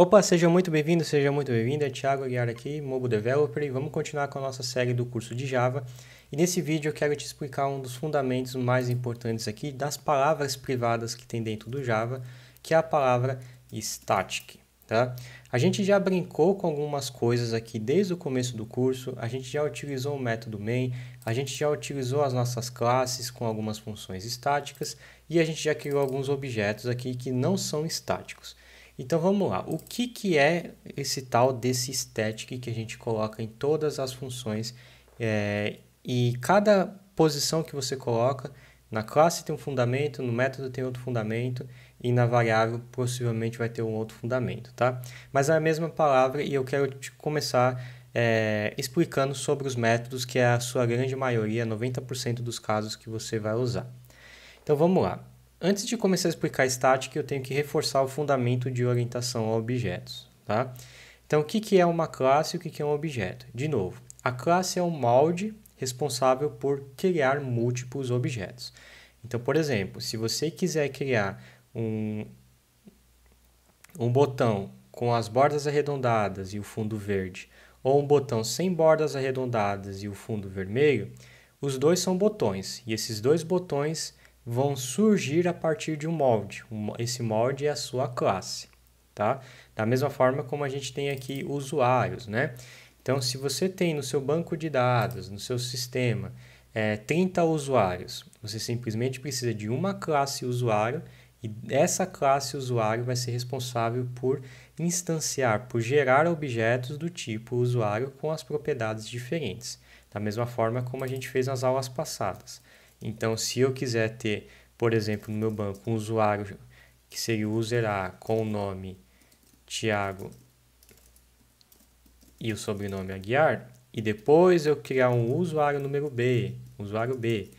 Opa, seja muito bem-vindo, seja muito bem-vinda. É Thiago Aguiar aqui, Mobile Developer, e vamos continuar com a nossa série do curso de Java. E nesse vídeo eu quero te explicar um dos fundamentos mais importantes aqui das palavras privadas que tem dentro do Java, que é a palavra static. Tá? A gente já brincou com algumas coisas aqui desde o começo do curso, a gente já utilizou o método main, a gente já utilizou as nossas classes com algumas funções estáticas e a gente já criou alguns objetos aqui que não são estáticos. Então vamos lá, o que, que é esse tal desse static que a gente coloca em todas as funções é, e cada posição que você coloca, na classe tem um fundamento, no método tem outro fundamento e na variável possivelmente vai ter um outro fundamento, tá? Mas é a mesma palavra e eu quero te começar é, explicando sobre os métodos que é a sua grande maioria, 90% dos casos que você vai usar. Então vamos lá. Antes de começar a explicar static, eu tenho que reforçar o fundamento de orientação a objetos. Tá? Então, o que, que é uma classe e o que, que é um objeto? De novo, a classe é um molde responsável por criar múltiplos objetos. Então, por exemplo, se você quiser criar um, um botão com as bordas arredondadas e o fundo verde, ou um botão sem bordas arredondadas e o fundo vermelho, os dois são botões, e esses dois botões vão surgir a partir de um molde. Esse molde é a sua classe, tá? Da mesma forma como a gente tem aqui usuários, né? Então, se você tem no seu banco de dados, no seu sistema, é, 30 usuários, você simplesmente precisa de uma classe usuário e essa classe usuário vai ser responsável por instanciar, por gerar objetos do tipo usuário com as propriedades diferentes, da mesma forma como a gente fez nas aulas passadas. Então, se eu quiser ter, por exemplo, no meu banco, um usuário que seria o user A com o nome Tiago e o sobrenome Aguiar, e depois eu criar um usuário número B, usuário B,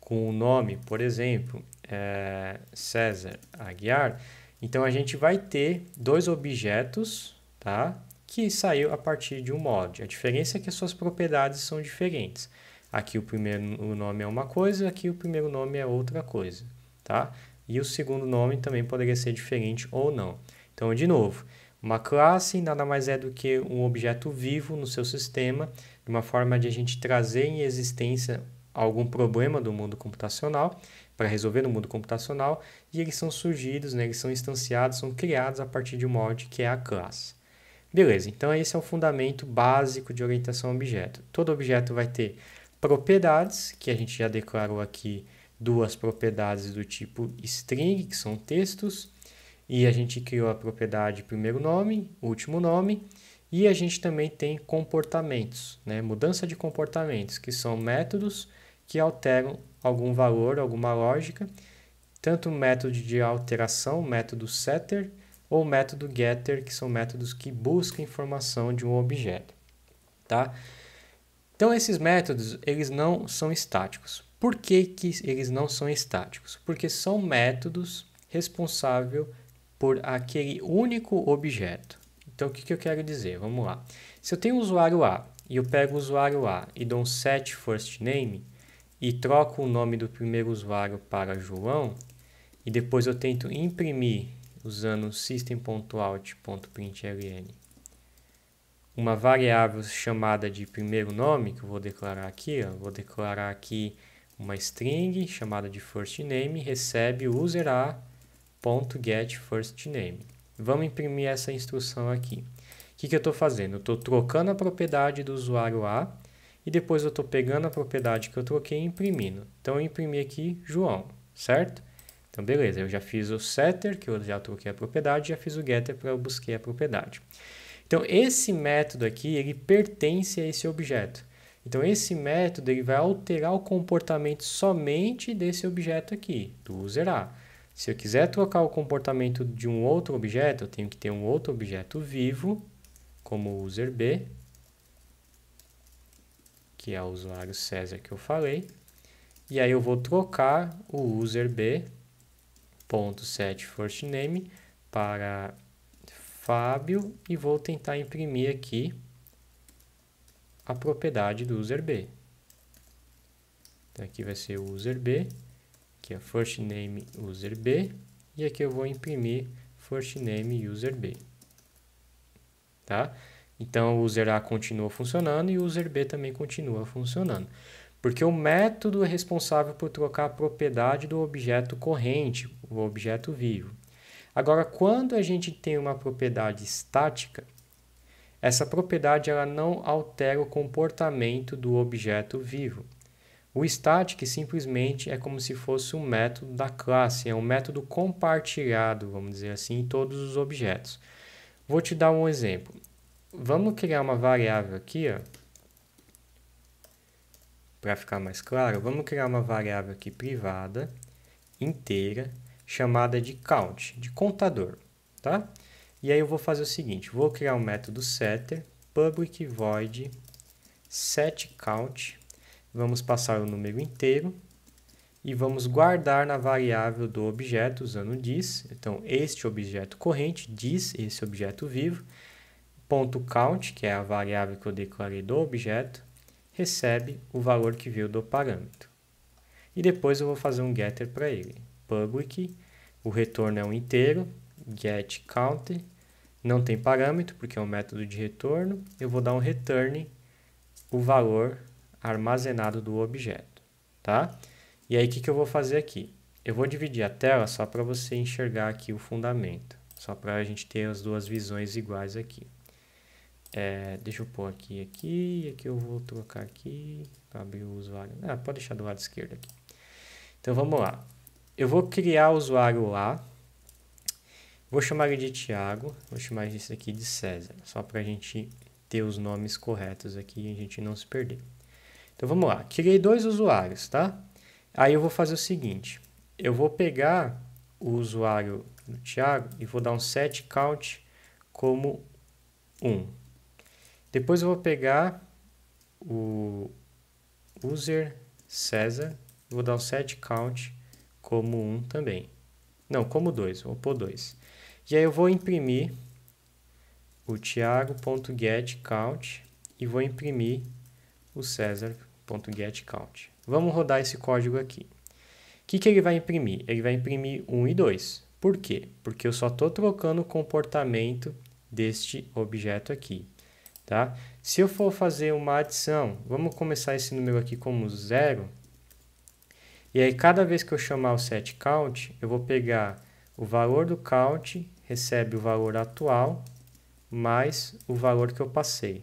com o nome, por exemplo, é César Aguiar, então a gente vai ter dois objetos, tá? Que saiu a partir de um mod. A diferença é que as suas propriedades são diferentes. Aqui o primeiro nome é uma coisa, aqui o primeiro nome é outra coisa, tá? E o segundo nome também poderia ser diferente ou não. Então, de novo, uma classe nada mais é do que um objeto vivo no seu sistema, de uma forma de a gente trazer em existência algum problema do mundo computacional, para resolver no mundo computacional, e eles são surgidos, né, eles são instanciados, são criados a partir de um molde que é a classe. Beleza, então esse é o fundamento básico de orientação a objeto. Todo objeto vai ter propriedades, que a gente já declarou aqui duas propriedades do tipo string, que são textos, e a gente criou a propriedade primeiro nome, último nome, e a gente também tem comportamentos, né? mudança de comportamentos, que são métodos que alteram algum valor, alguma lógica, tanto método de alteração, método setter, ou método getter, que são métodos que buscam informação de um objeto. Tá? Então, esses métodos, eles não são estáticos. Por que, que eles não são estáticos? Porque são métodos responsáveis por aquele único objeto. Então, o que, que eu quero dizer? Vamos lá. Se eu tenho um usuário A e eu pego o usuário A e dou um set first name e troco o nome do primeiro usuário para João e depois eu tento imprimir usando system.out.println uma variável chamada de primeiro nome, que eu vou declarar aqui, ó, vou declarar aqui uma string chamada de first name, recebe user_a.getFirstName. Vamos imprimir essa instrução aqui. O que, que eu estou fazendo? Eu estou trocando a propriedade do usuário A e depois eu estou pegando a propriedade que eu troquei e imprimindo. Então, eu imprimi aqui João, certo? Então, beleza, eu já fiz o setter, que eu já troquei a propriedade, já fiz o getter para eu buscar a propriedade. Então, esse método aqui, ele pertence a esse objeto. Então, esse método ele vai alterar o comportamento somente desse objeto aqui, do user A. Se eu quiser trocar o comportamento de um outro objeto, eu tenho que ter um outro objeto vivo, como o user B, que é o usuário César que eu falei. E aí eu vou trocar o user B, ponto set first name, para Fábio e vou tentar imprimir aqui a propriedade do user B. Então aqui vai ser o user B, que é first name user B, e aqui eu vou imprimir first name user B. tá? Então, o user A continua funcionando e o user B também continua funcionando. Porque o método é responsável por trocar a propriedade do objeto corrente, o objeto vivo. Agora, quando a gente tem uma propriedade estática, essa propriedade ela não altera o comportamento do objeto vivo. O static simplesmente é como se fosse um método da classe, é um método compartilhado, vamos dizer assim, em todos os objetos. Vou te dar um exemplo. Vamos criar uma variável aqui. Para ficar mais claro, vamos criar uma variável aqui privada, inteira, chamada de count, de contador, tá? E aí eu vou fazer o seguinte, vou criar um método setter, public void setCount, vamos passar o número inteiro e vamos guardar na variável do objeto usando this. Então, este objeto corrente, diz esse objeto vivo, ponto .count, que é a variável que eu declarei do objeto, recebe o valor que veio do parâmetro. E depois eu vou fazer um getter para ele. Public, o retorno é um inteiro, get count, não tem parâmetro porque é um método de retorno, eu vou dar um return o valor armazenado do objeto, tá? E aí o que, que eu vou fazer aqui? Eu vou dividir a tela só para você enxergar aqui o fundamento, só para a gente ter as duas visões iguais aqui. É, deixa eu pôr aqui aqui, aqui eu vou trocar aqui para abrir o usuário. Ah, pode deixar do lado esquerdo aqui. Então vamos lá. Eu vou criar o usuário lá, Vou chamar ele de Tiago, vou chamar esse aqui de César, só para a gente ter os nomes corretos aqui e a gente não se perder. Então vamos lá, criei dois usuários, tá? Aí eu vou fazer o seguinte, eu vou pegar o usuário do Tiago e vou dar um set count como 1. Depois eu vou pegar o user César, vou dar um set count como 1 também. Não, como 2, vou pôr 2. E aí eu vou imprimir o tiago.getCount e vou imprimir o cesar.getCount. Vamos rodar esse código aqui. O que, que ele vai imprimir? Ele vai imprimir 1 e 2. Por quê? Porque eu só estou trocando o comportamento deste objeto aqui. Tá? Se eu for fazer uma adição, vamos começar esse número aqui como zero. E aí, cada vez que eu chamar o setCount, eu vou pegar o valor do count recebe o valor atual mais o valor que eu passei.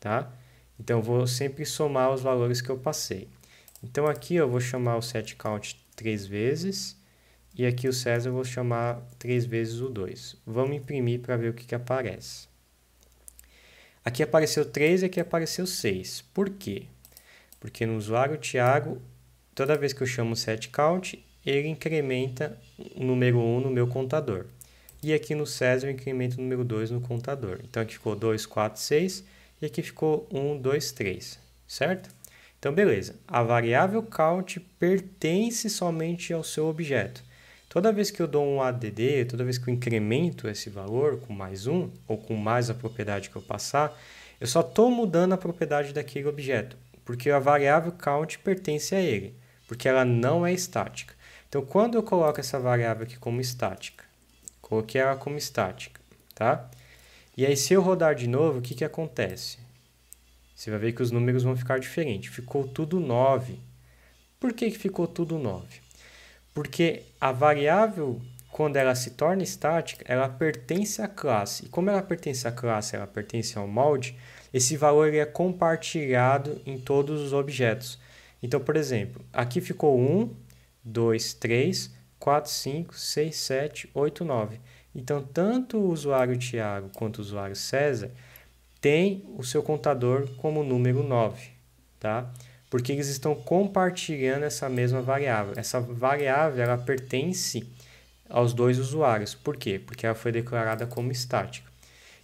Tá? Então, eu vou sempre somar os valores que eu passei. Então, aqui eu vou chamar o setCount três vezes e aqui o César eu vou chamar três vezes o 2. Vamos imprimir para ver o que, que aparece. Aqui apareceu 3 e aqui apareceu 6. Por quê? Porque no usuário Thiago, toda vez que eu chamo setCount, ele incrementa o número 1 no meu contador. E aqui no César eu incremento o número 2 no contador. Então aqui ficou 2, 4, 6 e aqui ficou 1, 2, 3, certo? Então beleza, a variável count pertence somente ao seu objeto. Toda vez que eu dou um ADD, toda vez que eu incremento esse valor com mais um, ou com mais a propriedade que eu passar, eu só estou mudando a propriedade daquele objeto, porque a variável count pertence a ele, porque ela não é estática. Então, quando eu coloco essa variável aqui como estática, coloquei ela como estática, tá? E aí, se eu rodar de novo, o que, que acontece? Você vai ver que os números vão ficar diferentes. Ficou tudo 9. Por que, que ficou tudo 9? Porque a variável, quando ela se torna estática, ela pertence à classe. E como ela pertence à classe, ela pertence ao molde, esse valor é compartilhado em todos os objetos. Então, por exemplo, aqui ficou 1, 2, 3, 4, 5, 6, 7, 8, 9. Então, tanto o usuário Tiago quanto o usuário César têm o seu contador como número 9, tá? Porque eles estão compartilhando essa mesma variável. Essa variável ela pertence aos dois usuários. Por quê? Porque ela foi declarada como estática.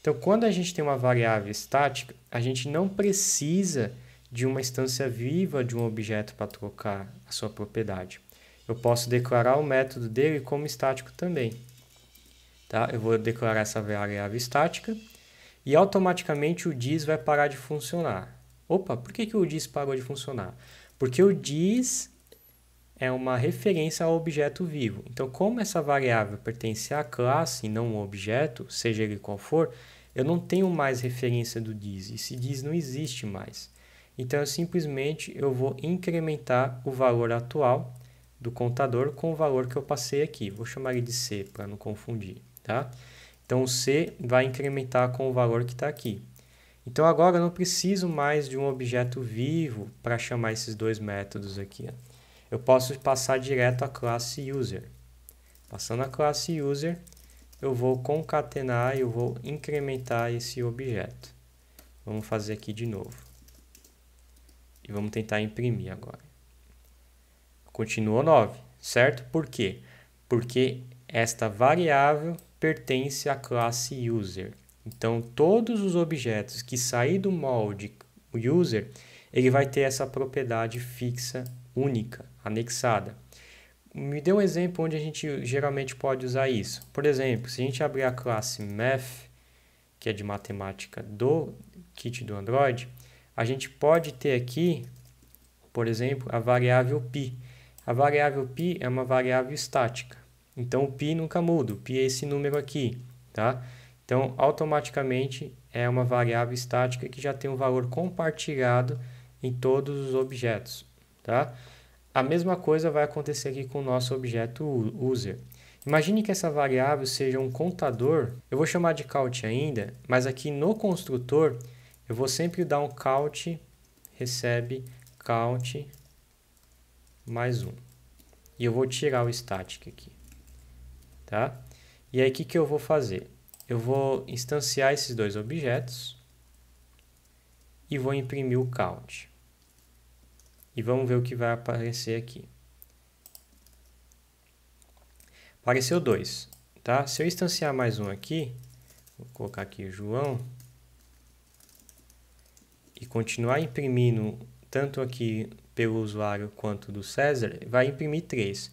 Então, quando a gente tem uma variável estática, a gente não precisa de uma instância viva de um objeto para trocar a sua propriedade eu posso declarar o método dele como estático também. Tá? Eu vou declarar essa variável estática e automaticamente o diz vai parar de funcionar. Opa, por que, que o diz parou de funcionar? Porque o diz é uma referência ao objeto vivo. Então, como essa variável pertence à classe e não ao objeto, seja ele qual for, eu não tenho mais referência do diz. Esse diz não existe mais. Então, eu simplesmente eu vou incrementar o valor atual do contador com o valor que eu passei aqui. Vou chamar ele de C para não confundir, tá? Então, o C vai incrementar com o valor que está aqui. Então, agora eu não preciso mais de um objeto vivo para chamar esses dois métodos aqui. Ó eu posso passar direto à classe user. Passando a classe user, eu vou concatenar e eu vou incrementar esse objeto. Vamos fazer aqui de novo. E vamos tentar imprimir agora. Continua 9, certo? Por quê? Porque esta variável pertence à classe user. Então, todos os objetos que sair do molde user, ele vai ter essa propriedade fixa única anexada. Me dê um exemplo onde a gente geralmente pode usar isso. Por exemplo, se a gente abrir a classe Math, que é de matemática do kit do Android, a gente pode ter aqui, por exemplo, a variável π. A variável π é uma variável estática. Então, o π nunca muda, o π é esse número aqui, tá? Então, automaticamente é uma variável estática que já tem um valor compartilhado em todos os objetos, tá? A mesma coisa vai acontecer aqui com o nosso objeto user. Imagine que essa variável seja um contador, eu vou chamar de count ainda, mas aqui no construtor eu vou sempre dar um count recebe count mais um. E eu vou tirar o static aqui, tá? E aí o que, que eu vou fazer? Eu vou instanciar esses dois objetos e vou imprimir o count. E vamos ver o que vai aparecer aqui. Apareceu dois, tá? Se eu instanciar mais um aqui, vou colocar aqui João, e continuar imprimindo tanto aqui pelo usuário quanto do César, vai imprimir três.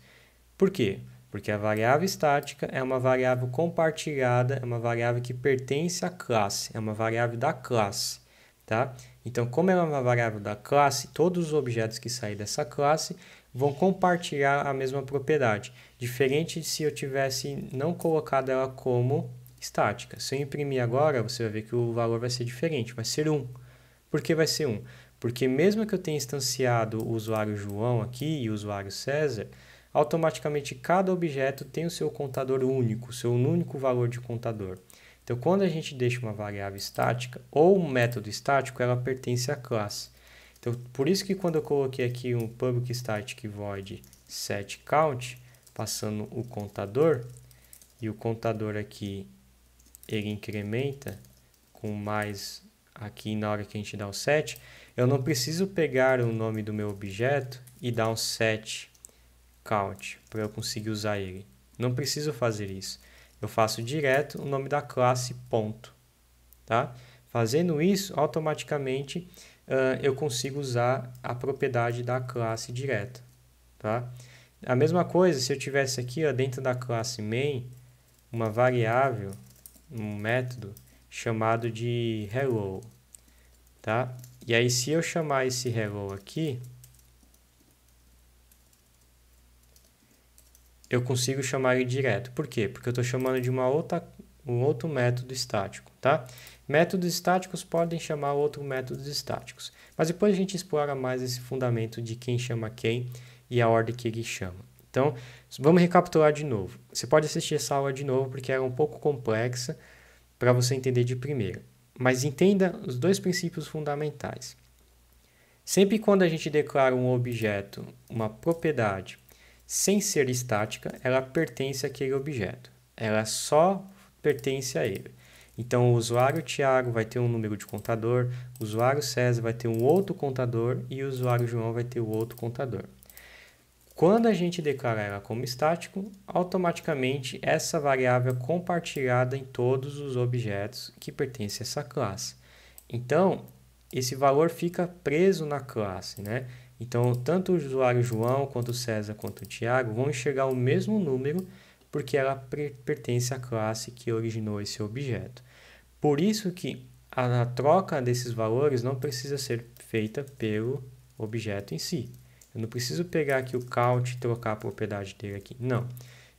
Por quê? Porque a variável estática é uma variável compartilhada, é uma variável que pertence à classe, é uma variável da classe, tá? Então, como ela é uma variável da classe, todos os objetos que saírem dessa classe vão compartilhar a mesma propriedade, diferente de se eu tivesse não colocado ela como estática. Se eu imprimir agora, você vai ver que o valor vai ser diferente, vai ser 1. Por que vai ser 1? Porque mesmo que eu tenha instanciado o usuário João aqui e o usuário César, automaticamente cada objeto tem o seu contador único, o seu único valor de contador. Então, quando a gente deixa uma variável estática ou um método estático, ela pertence à classe. Então, por isso que quando eu coloquei aqui um public static void set count, passando o contador, e o contador aqui ele incrementa com mais aqui na hora que a gente dá o set, eu não preciso pegar o nome do meu objeto e dar um set count para eu conseguir usar ele. Não preciso fazer isso eu faço direto o nome da classe ponto, tá? Fazendo isso, automaticamente uh, eu consigo usar a propriedade da classe direta, tá? A mesma coisa, se eu tivesse aqui ó, dentro da classe main uma variável, um método chamado de hello, tá? E aí se eu chamar esse hello aqui, eu consigo chamar ele direto. Por quê? Porque eu estou chamando de uma outra, um outro método estático, tá? Métodos estáticos podem chamar outros métodos estáticos, mas depois a gente explora mais esse fundamento de quem chama quem e a ordem que ele chama. Então, vamos recapitular de novo. Você pode assistir essa aula de novo porque era um pouco complexa para você entender de primeira. Mas entenda os dois princípios fundamentais. Sempre quando a gente declara um objeto, uma propriedade, sem ser estática, ela pertence àquele objeto. Ela só pertence a ele. Então, o usuário Tiago vai ter um número de contador, o usuário César vai ter um outro contador e o usuário João vai ter o outro contador. Quando a gente declara ela como estático, automaticamente essa variável é compartilhada em todos os objetos que pertencem a essa classe. Então, esse valor fica preso na classe, né? Então, tanto o usuário João, quanto o César, quanto o Tiago vão enxergar o mesmo número porque ela pertence à classe que originou esse objeto. Por isso que a troca desses valores não precisa ser feita pelo objeto em si. Eu não preciso pegar aqui o count e trocar a propriedade dele aqui. Não.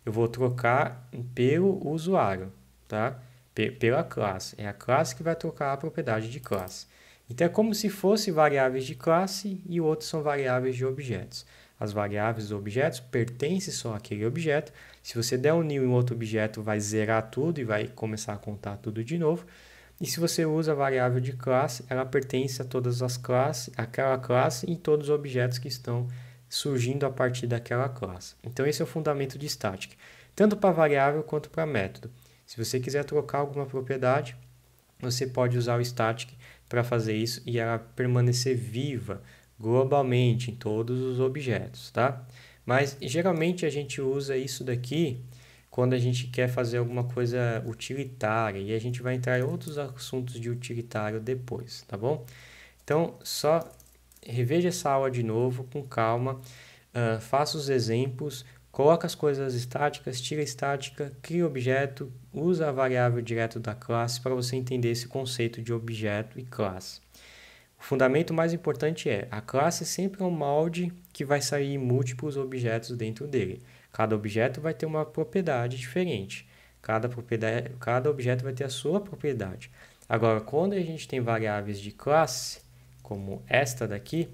Eu vou trocar pelo usuário, tá? P pela classe. É a classe que vai trocar a propriedade de classe. Então, é como se fosse variáveis de classe e outros são variáveis de objetos. As variáveis dos objetos pertencem só àquele objeto. Se você der um new em outro objeto, vai zerar tudo e vai começar a contar tudo de novo. E se você usa a variável de classe, ela pertence a todas as classes, aquela classe e todos os objetos que estão surgindo a partir daquela classe. Então esse é o fundamento de static, tanto para variável quanto para método. Se você quiser trocar alguma propriedade, você pode usar o static para fazer isso e ela permanecer viva globalmente em todos os objetos, tá? Mas geralmente a gente usa isso daqui quando a gente quer fazer alguma coisa utilitária e a gente vai entrar em outros assuntos de utilitário depois, tá bom? Então, só reveja essa aula de novo com calma, uh, faça os exemplos, coloca as coisas estáticas, tira a estática, cria objeto, usa a variável direto da classe para você entender esse conceito de objeto e classe. O fundamento mais importante é, a classe sempre é um molde que vai sair múltiplos objetos dentro dele. Cada objeto vai ter uma propriedade diferente. Cada, propriedade, cada objeto vai ter a sua propriedade. Agora, quando a gente tem variáveis de classe, como esta daqui,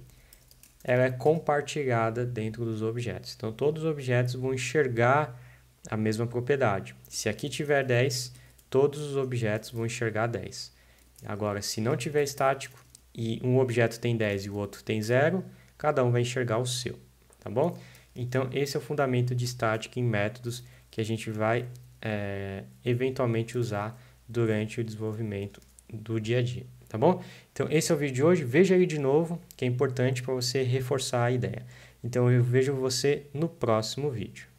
ela é compartilhada dentro dos objetos. Então, todos os objetos vão enxergar a mesma propriedade. Se aqui tiver 10, todos os objetos vão enxergar 10. Agora, se não tiver estático e um objeto tem 10 e o outro tem 0, cada um vai enxergar o seu, tá bom? Então, esse é o fundamento de estática em métodos que a gente vai é, eventualmente usar durante o desenvolvimento do dia a dia, tá bom? Então, esse é o vídeo de hoje. Veja ele de novo, que é importante para você reforçar a ideia. Então, eu vejo você no próximo vídeo.